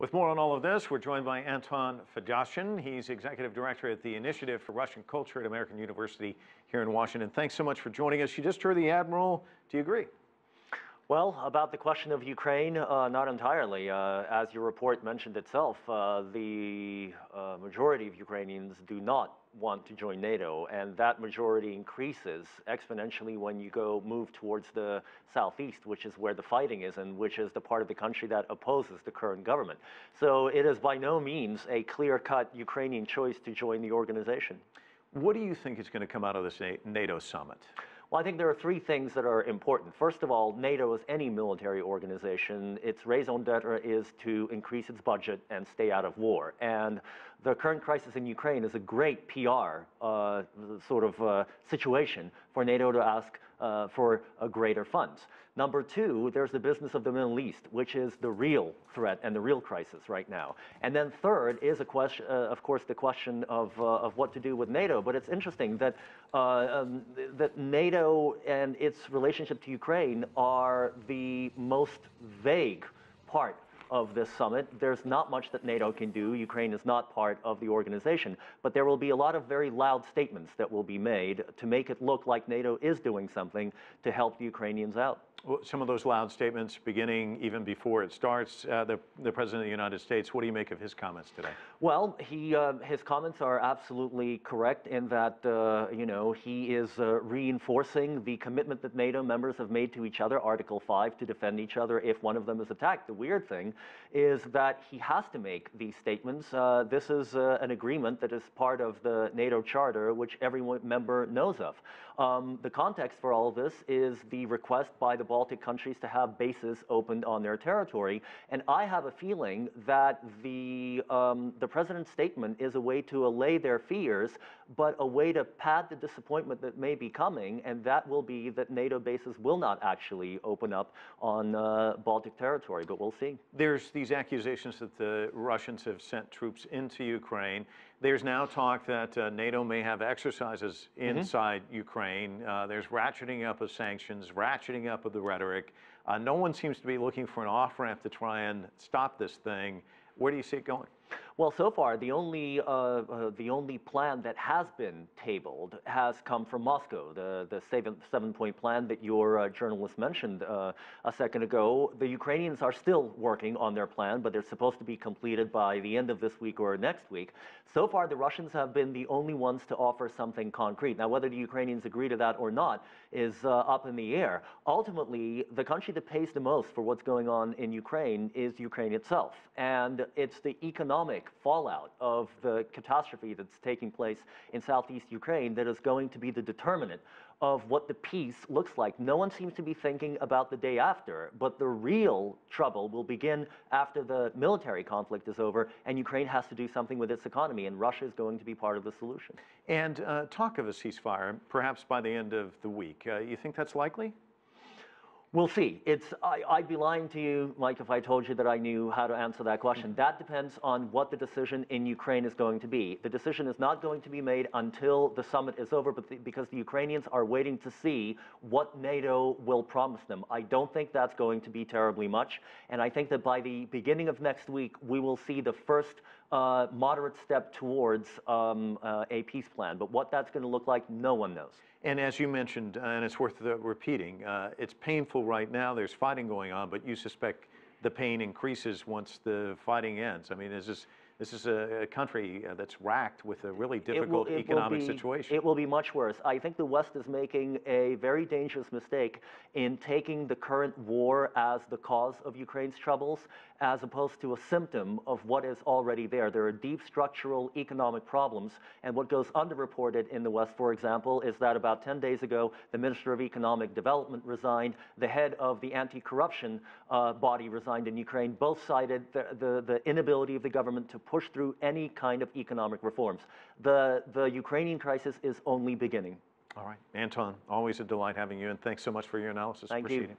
With more on all of this, we're joined by Anton Fedyashin. He's executive director at the Initiative for Russian Culture at American University here in Washington. Thanks so much for joining us. You just heard the admiral. Do you agree? Well, about the question of Ukraine, uh, not entirely. Uh, as your report mentioned itself, uh, the majority of Ukrainians do not want to join NATO, and that majority increases exponentially when you go move towards the southeast, which is where the fighting is and which is the part of the country that opposes the current government. So it is by no means a clear-cut Ukrainian choice to join the organization. What do you think is going to come out of this NATO summit? Well, I think there are three things that are important. First of all, NATO, as any military organization, its raison d'etre is to increase its budget and stay out of war. And the current crisis in Ukraine is a great PR uh, sort of uh, situation for NATO to ask uh, for greater funds. Number two, there's the business of the Middle East, which is the real threat and the real crisis right now. And then third is a question, uh, of course, the question of, uh, of what to do with NATO. But it's interesting that uh, um, that NATO and its relationship to Ukraine are the most vague part of this summit. There's not much that NATO can do. Ukraine is not part of the organization. But there will be a lot of very loud statements that will be made to make it look like NATO is doing something to help the Ukrainians out. Some of those loud statements beginning even before it starts. Uh, the, the President of the United States, what do you make of his comments today? Well, he, uh, his comments are absolutely correct in that, uh, you know, he is uh, reinforcing the commitment that NATO members have made to each other, Article 5, to defend each other if one of them is attacked. The weird thing is that he has to make these statements. Uh, this is uh, an agreement that is part of the NATO Charter, which every member knows of. Um, the context for all of this is the request by the Baltic countries to have bases opened on their territory. And I have a feeling that the, um, the president's statement is a way to allay their fears, but a way to pad the disappointment that may be coming, and that will be that NATO bases will not actually open up on uh, Baltic territory, but we'll see. There's these accusations that the Russians have sent troops into Ukraine. There's now talk that uh, NATO may have exercises mm-hmm. inside mm -hmm. Ukraine. Uh, there's ratcheting up of sanctions, ratcheting up of the rhetoric. Uh, no one seems to be looking for an off ramp to try and stop this thing. Where do you see it going? Well, so far, the only, uh, uh, the only plan that has been tabled has come from Moscow, the, the seven, seven point plan that your uh, journalist mentioned uh, a second ago. The Ukrainians are still working on their plan, but they're supposed to be completed by the end of this week or next week. So far, the Russians have been the only ones to offer something concrete. Now, whether the Ukrainians agree to that or not is uh, up in the air. Ultimately, the country that pays the most for what's going on in Ukraine is Ukraine itself. And it's the economic fallout of the catastrophe that's taking place in southeast Ukraine that is going to be the determinant of what the peace looks like. No one seems to be thinking about the day after, but the real trouble will begin after the military conflict is over and Ukraine has to do something with its economy, and Russia is going to be part of the solution. And uh, talk of a ceasefire, perhaps by the end of the week. Uh, you think that's likely? We'll see. It's, I, would be lying to you, Mike, if I told you that I knew how to answer that question. That depends on what the decision in Ukraine is going to be. The decision is not going to be made until the summit is over but the, because the Ukrainians are waiting to see what NATO will promise them. I don't think that's going to be terribly much. And I think that by the beginning of next week, we will see the first uh, moderate step towards um, uh, a peace plan. But what that's going to look like, no one knows. And as you mentioned, uh, and it's worth repeating, uh, it's painful right now. There's fighting going on, but you suspect the pain increases once the fighting ends. I mean, is this this is a, a country uh, that's racked with a really difficult it will, it economic be, situation. It will be much worse. I think the West is making a very dangerous mistake in taking the current war as the cause of Ukraine's troubles, as opposed to a symptom of what is already there. There are deep structural economic problems, and what goes underreported in the West, for example, is that about 10 days ago, the Minister of Economic Development resigned, the head of the anti-corruption uh, body resigned in Ukraine. Both cited the, the, the inability of the government to push through any kind of economic reforms. The, the Ukrainian crisis is only beginning. All right. Anton, always a delight having you, and thanks so much for your analysis. Thank Appreciate you. it.